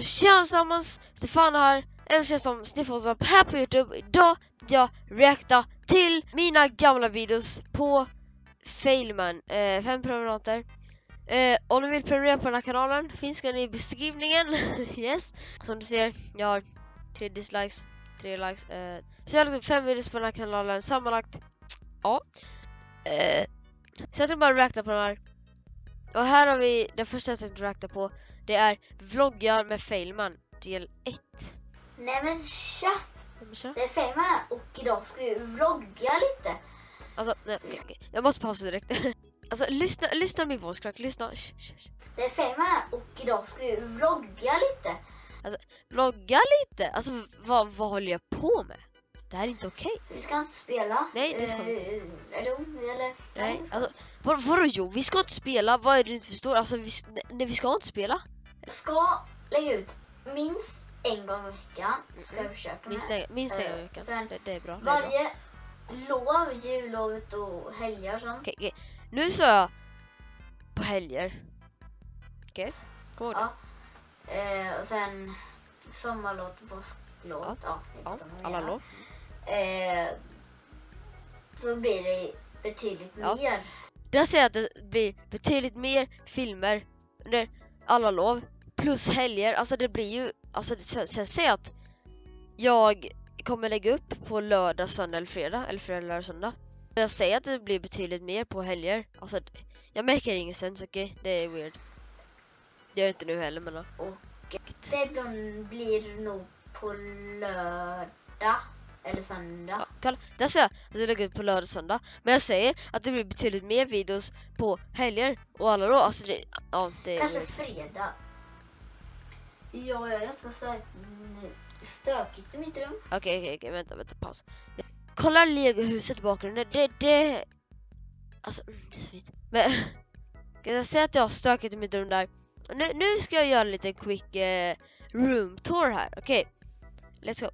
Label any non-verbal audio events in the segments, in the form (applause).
Så tjena allesammans, Stefan här, även känd som Sniffonsson här på Youtube. Idag tänkte jag reakta till mina gamla videos på Failman, eh, fem prenumeranter. Eh, om ni vill prenumerera på den här kanalen finns den i beskrivningen. (laughs) yes. Som du ser, jag har tre dislikes, tre likes. Eh, så jag har lagt upp fem videos på den här kanalen sammanlagt. Ja. Eh, så jag tänkte bara reakta på de här. Och här har vi den första jag tänkte reakta på. Det är vloggar med Failman del 1. Nej men tja! Det är Fejman här och idag ska vi vlogga lite. Alltså, nej, okej. Jag måste pausa direkt. (laughs) alltså, lyssna, lyssna min voice crack, lyssna. Sh, sh, sh. Det är Fejman här och idag ska vi vlogga lite. Vlogga lite. Alltså, vad, vad håller jag på med? Det här är inte okej. Vi ska inte spela. Nej, det ska vi inte. Eller? eller? Nej, alltså, vad, vadå jo? Vi ska inte spela. Vad är det du inte förstår? Alltså, vi, nej, vi ska inte spela. Jag ska lägga ut minst en gång i veckan. Ska jag försöka med. Minst en, minst en gång i Eh, veckan. sen Det, det är bra. Det är bra. Varje lov, jullovet och helger och sånt. Okej, okej. Nu sa jag på helger. Okej? Kom ihåg det. Ja. Eh, och sen sommarlåt och påsklåt. Ja, Ja, jag alla lov. Eh, så blir det betydligt Ja. mer. Jag säger att det blir betydligt mer filmer under alla lov plus helger. Alltså det blir ju, alltså det- sen, sen säger jag att jag kommer lägga upp på lördag, söndag eller fredag eller fredag, lördag, söndag. Jag säger att det blir betydligt mer på helger. Alltså jag märker ingen sens, okej? Det är weird. Det gör jag inte nu heller men. Och... Det blir nog på lördag eller söndag. Ja, kolla. Där säger jag att jag lägger ut på lördag, söndag. Men jag säger att det blir betydligt mer videos på helger och alla lov. Alltså det, ja det är Kanske weird. fredag. Ja, jag är ganska säker. Mm, Stökigt i mitt rum. Okej, okej, okej, vänta, vänta, paus. Kolla legohuset i bakgrunden, det, det... Alltså, mm, det är så fint. Men, (laughs) kan jag säga att jag har stökigt i mitt rum där? Nu, nu ska jag göra en liten quick eh, room tour här, okej? Let's go.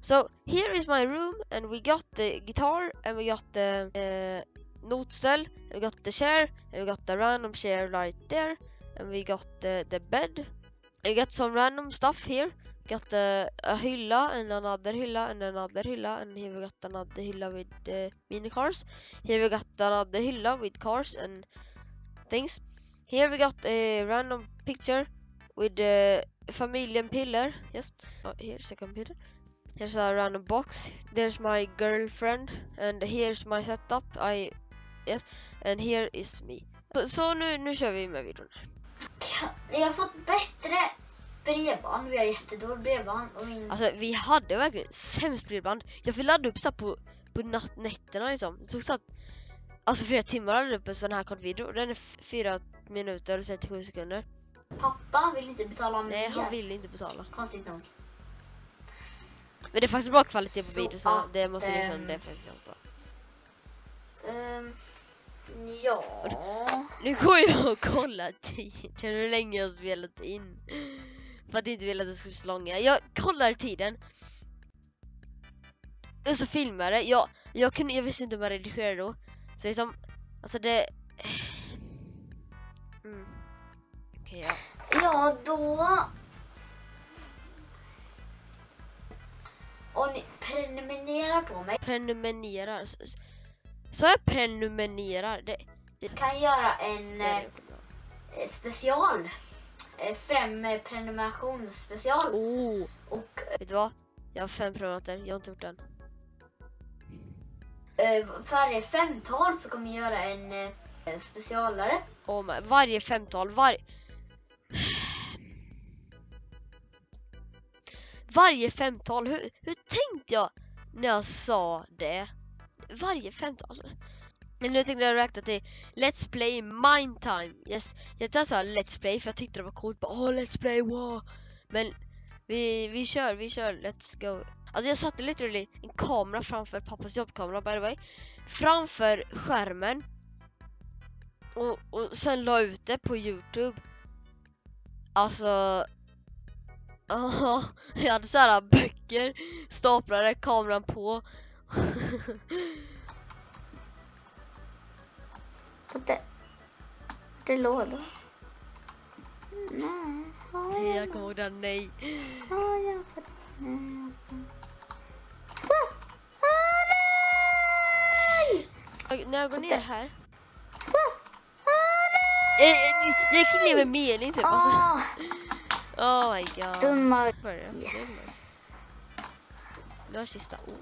So, here is my room and we got the guitar and we got the eh, uh, notställ, and we got the chair, and we got the random chair right there, and we got the, the bed. I got some random stuff here got the, a hylla and another hylla and another hylla and here we got another hylla with uh, mini cars. Here we got another hylla with cars and things. Here we got a random picture with uh, familjen Piller. Yes. Oh, here's a computer. Here's a random box. There's my girlfriend and here's my setup. I yes and here is me. Så, så nu, nu kör vi med videon. Vi har fått bättre bredband. Vi har jättedåligt bredband. Och min... Alltså vi hade verkligen sämst bredband. Jag fick ladda upp så på, på natt, nätterna liksom. Det tog så att, alltså flera timmar ladda upp en sån här kort video. Den är f- 4 minuter och 37 sekunder. Pappa vill inte betala mer. Nej, han ville inte betala. Konstigt nog. Men det är faktiskt bra kvalitet på videorna. Det måste jag erkänna, ehm, det är faktiskt ganska bra. Ehm, ja. Nu går jag och kollar tiden, (laughs) hur länge jag har spelat in. För att jag inte vill att det ska bli så långa. Jag kollar tiden. Och så filmar det. Jag, jag, kunde, jag visste inte om jag redigerade då. Så liksom, alltså det... (sighs) Mm. Okej, ja. Ja, då... prenumererar på mig Prenumererar. Så jag prenumererar. Det, kan jag göra en det eh, det eh, special. Eh, Fem eh, prenumerationsspecial. Oh, Och vet du vad? Jag har fem prenumeranter, jag har inte gjort den. eh, varje femtal så kommer jag göra en eh, specialare. Oh my, varje femtal, varje... (sighs) Varje femtal, hur, hur tänkte jag när jag sa det? Varje femte alltså. Men nu tänkte jag räkna till Let's Play Mind Time. Yes, jag tänkte säga Let's Play för jag tyckte det var coolt. Åh, oh, Let's Play, wow! Men vi, vi kör, vi kör, let's go. Alltså jag satte literally en kamera framför pappas jobbkamera by the way. Framför skärmen och, och sen la ut det på Youtube. Alltså... Ja, jag hade så här böcker, staplade kameran på. (laughs) Det, det är låda. Nej, Nej, jag kommer ihåg den, nej. Har jag nej! Jag- När jag går ner här. Eh, eh, Jag gick ner med mening typ. Alltså. Oh my god. dumma... Yes. Nu har sista O.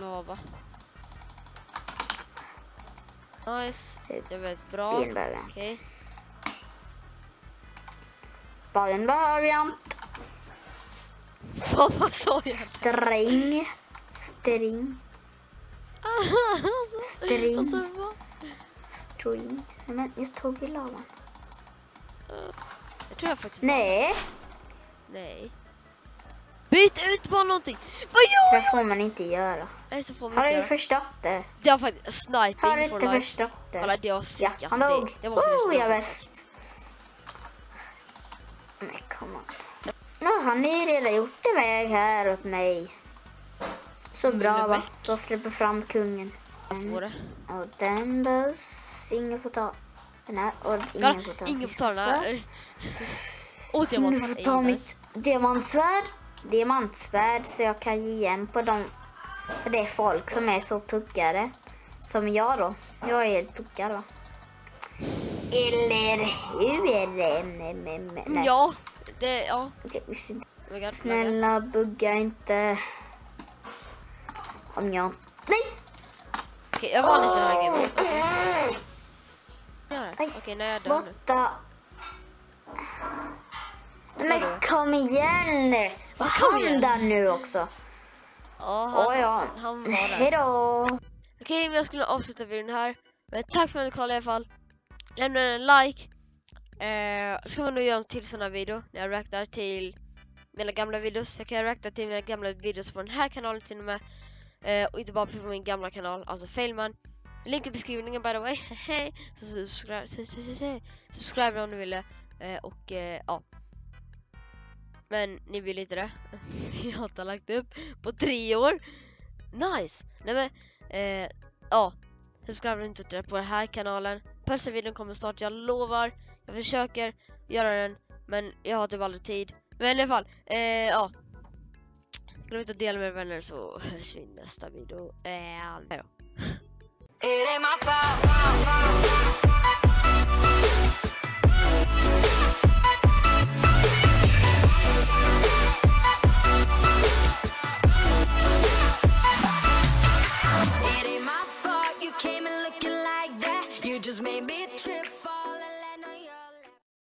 Lava. Nice. Det är väldigt bra. Okej. Bollen behöver jag inte. Vad sa jag? Sträng. String. String. (laughs) vad? String. Nej, Men jag tog i lavan. Jag tror jag faktiskt Nej, Nej. Byt ut bara någonting! Vad gör det får man inte göra. Nej så får man Har inte du göra. förstått det? Det var faktiskt Har du sniping inte life. förstått det? Kolla det var sick Ja, alltså. han Det, dog. det måste Oh, jag på. bäst. Men come on. Nu har ni redan gjort en väg här åt mig. Så bra va? Så släpper fram kungen. Jag får det. Och den behövs. Ingen ta den här. Och ingen får ta ingen får ta den här. Ingen diamantsvärd får är ta mitt diamantsvärd. Diamantsvärd så jag kan ge igen på dem. För det är folk som är så puckade. Som jag då. Jag är helt puckad va. Eller hur? Nej, nej, nej. Mm, Ja, det, ja. Oh Snälla bugga inte. Om jag... Nej! Okej, jag vann lite den här Okej. Aj. Okej, när jag nu. Borta. Men Vadå? kom igen! Vad kom igen? hände nu också? Ja, han, Åh ja. han var där. då! Okej, men jag skulle avsluta videon här. Men tack för att ni kollade i alla fall. Lämna en like. Eh, ska man nog göra en till sån här video när jag reaktar till mina gamla videos. Jag kan reakta till mina gamla videos på den här kanalen till och med. Eh, och inte bara på min gamla kanal, alltså Failman. Länk i beskrivningen by the way. (laughs) Hej. så subscribe, subscribe om du ville. Eh, och eh, ja. Men ni vill inte det. (laughs) jag har inte lagt upp på tre år. Nice! Nej men, eh, ja. Subscribe inte till på den här kanalen. Första kommer snart, jag lovar. Jag försöker göra den, men jag har typ aldrig tid. Men i alla fall, eh, ja. Glöm inte att dela med vänner så hörs vi i nästa video. Eh. It ain't my fault.